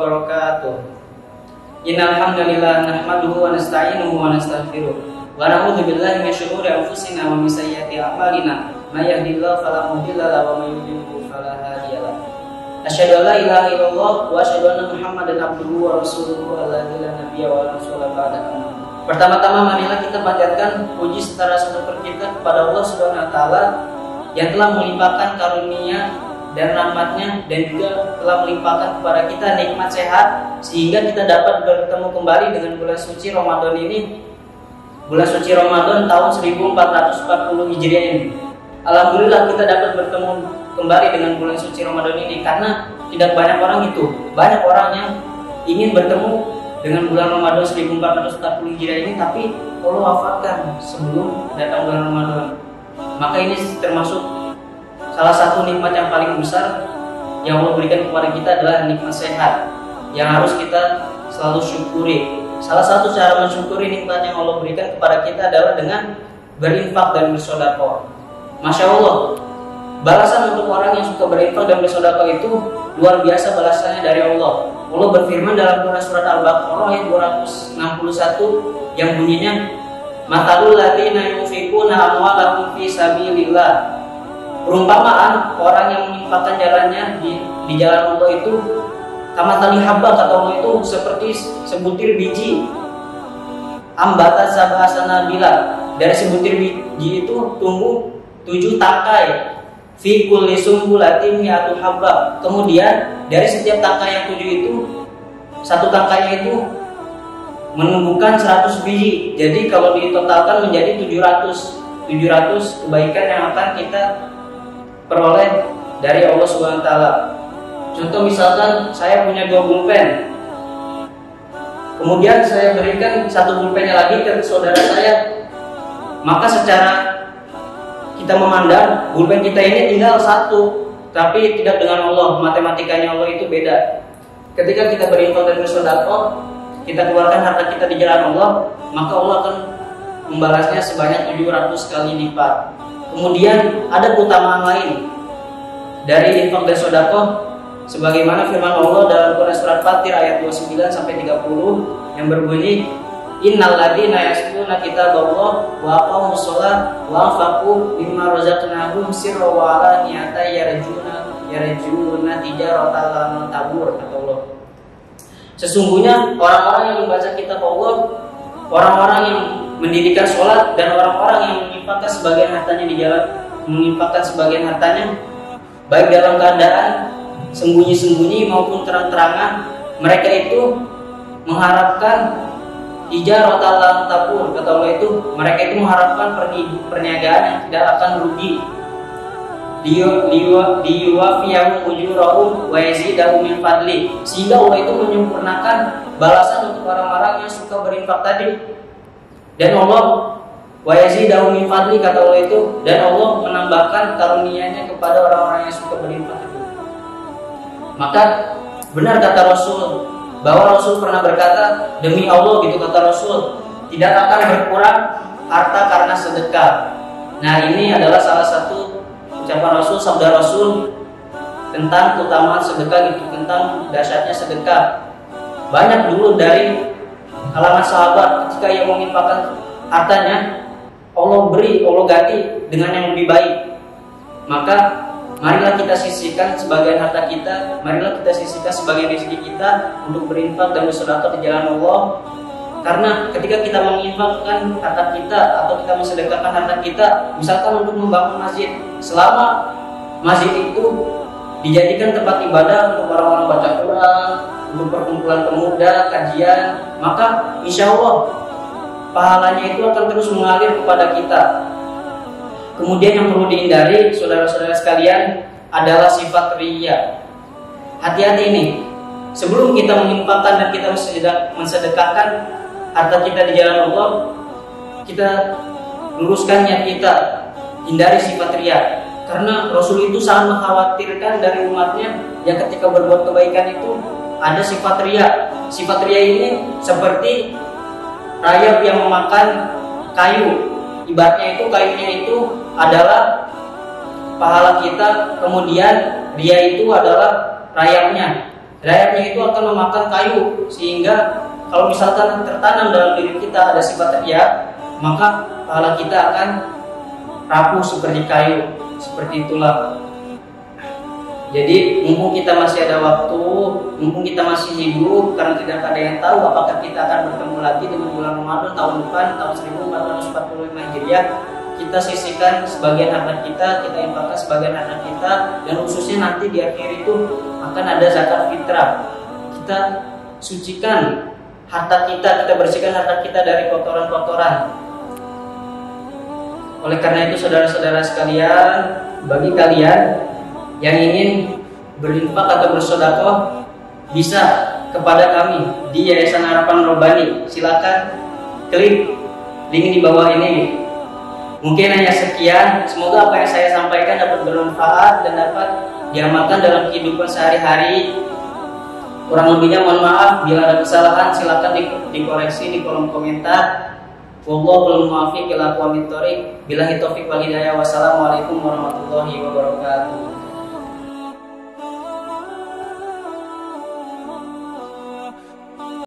wabarakatuh. Innal hamdalillah nahmaduhu wa nasta'inuhu wa nastaghfiruh wa na'udzu billahi min shururi anfusina wa min sayyiati a'malina. May yahdihillahu fala mudilla lahu wa may yudlil fala hadiya lahu. Asyhadu an la ilaha illallah wa asyhadu anna Muhammadan abduhu wa rasuluhu alladzi la nabiyya wa ba'dahu. Pertama-tama marilah kita panjatkan puji setara syukur kita kepada Allah Subhanahu wa taala yang telah melimpahkan karunia dan rahmatnya dan juga telah melimpahkan kepada kita nikmat sehat sehingga kita dapat bertemu kembali dengan bulan suci Ramadan ini. Bulan suci Ramadan tahun 1440 Hijriah ini. Alhamdulillah kita dapat bertemu kembali dengan bulan suci Ramadan ini karena tidak banyak orang itu. Banyak orang yang ingin bertemu dengan bulan Ramadan 1440 Hijriah ini tapi Allah wafatkan sebelum datang bulan Ramadan. Maka ini termasuk Salah satu nikmat yang paling besar yang Allah berikan kepada kita adalah nikmat sehat yang harus kita selalu syukuri. Salah satu cara mensyukuri nikmat yang Allah berikan kepada kita adalah dengan berinfak dan bersodakoh. Masya Allah, balasan untuk orang yang suka berinfak dan bersodakoh itu luar biasa balasannya dari Allah. Allah berfirman dalam Quran surat Al-Baqarah ayat 261 yang bunyinya Matalul ladina yunfikuna amwalahum fi sabilillah perumpamaan orang yang menyimpangkan jalannya di, di jalan Allah itu kama tali haba kata Allah itu seperti sebutir biji. Ambata sabasana bila. Dari sebutir biji itu tumbuh tujuh tangkai. Fi kulli sumbulatin mi'atu habba kemudian dari setiap tangkai yang tujuh itu satu tangkainya itu menumbuhkan 100 biji. Jadi kalau ditotalkan menjadi 700 700 kebaikan yang akan kita peroleh dari Allah taala. Contoh misalkan saya punya dua pulpen. Kemudian saya berikan satu pulpennya lagi ke saudara saya. Maka secara kita memandang pulpen kita ini tinggal satu, tapi tidak dengan Allah. Matematikanya Allah itu beda. Ketika kita berinfak dan bersedekah, kita keluarkan harta kita di jalan Allah, maka Allah akan membalasnya sebanyak 700 kali lipat. Kemudian ada keutamaan lain dari infak dan sodako sebagaimana firman Allah dalam Quran surat Fatir ayat 29 sampai 30 yang berbunyi Innal ladzina yasquna kitaballah wa aqamus shalah wa anfaqu mimma razaqnahum sirra wa alaniyata yarjuna yarjuna tijaratan lan tabur kata Allah. Sesungguhnya orang-orang yang membaca kitab Allah, orang-orang yang mendirikan sholat dan orang-orang sebagian hartanya di jalan menyimpangkan sebagian hartanya baik dalam keadaan sembunyi-sembunyi maupun terang-terangan mereka itu mengharapkan ijarah Allah tabur kata Allah itu mereka itu mengharapkan perniagaan yang tidak akan rugi. Diwafiyahum ujurahum wa yazidahum min fadli. Sehingga Allah itu menyempurnakan balasan untuk orang-orang yang suka berinfak tadi. Dan Allah wa yazidahu min fadli kata Allah itu dan Allah menambahkan karunia-Nya kepada orang-orang yang suka itu. Maka benar kata Rasul bahwa Rasul pernah berkata demi Allah gitu kata Rasul tidak akan berkurang harta karena sedekah. Nah ini adalah salah satu ucapan Rasul sabda Rasul tentang keutamaan sedekah gitu tentang dahsyatnya sedekah. Banyak dulu dari kalangan sahabat ketika ia menginfakkan hartanya Allah beri, Allah ganti dengan yang lebih baik. Maka marilah kita sisihkan sebagian harta kita marilah kita sisihkan sebagian rezeki kita untuk berinfak dan bersedekah di jalan Allah. Karena ketika kita menginfakkan harta kita atau kita mensedekahkan harta kita misalkan untuk membangun masjid selama masjid itu dijadikan tempat ibadah untuk orang-orang baca Quran untuk perkumpulan pemuda, kajian, maka insya Allah pahalanya itu akan terus mengalir kepada kita. Kemudian yang perlu dihindari, saudara-saudara sekalian, adalah sifat ria. Hati-hati ini. Sebelum kita menginfakkan dan kita mensedekahkan harta kita di jalan Allah, kita luruskan niat kita, hindari sifat ria. Karena Rasul itu sangat mengkhawatirkan dari umatnya yang ketika berbuat kebaikan itu ada sifat ria. Sifat ria ini seperti rayap yang memakan kayu. Ibaratnya itu kayunya itu adalah pahala kita, kemudian dia itu adalah rayapnya. Dayanya itu akan memakan kayu sehingga kalau misalkan tertanam dalam diri kita ada sifat riya, maka pahala kita akan rapuh seperti kayu. Seperti itulah. Jadi mumpung kita masih ada waktu, mumpung kita masih hidup, karena tidak ada yang tahu apakah kita akan bertemu lagi dengan bulan Ramadan tahun depan tahun 1445 Hijriah, kita sisihkan sebagian harta kita, kita infakkan sebagian harta kita, dan khususnya nanti di akhir itu akan ada zakat fitrah. Kita sucikan harta kita, kita bersihkan harta kita dari kotoran-kotoran. Oleh karena itu saudara-saudara sekalian, bagi kalian yang ingin berinfak atau bersodakoh bisa kepada kami di Yayasan Harapan Robani. Silakan klik link di bawah ini. Mungkin hanya sekian. Semoga apa yang saya sampaikan dapat bermanfaat dan dapat diamalkan dalam kehidupan sehari-hari. Kurang lebihnya mohon maaf bila ada kesalahan silakan di, dikoreksi di kolom komentar. Wallahul muwaffiq ila. Billahi taufiq wal hidayah. Wassalamualaikum warahmatullahi wabarakatuh.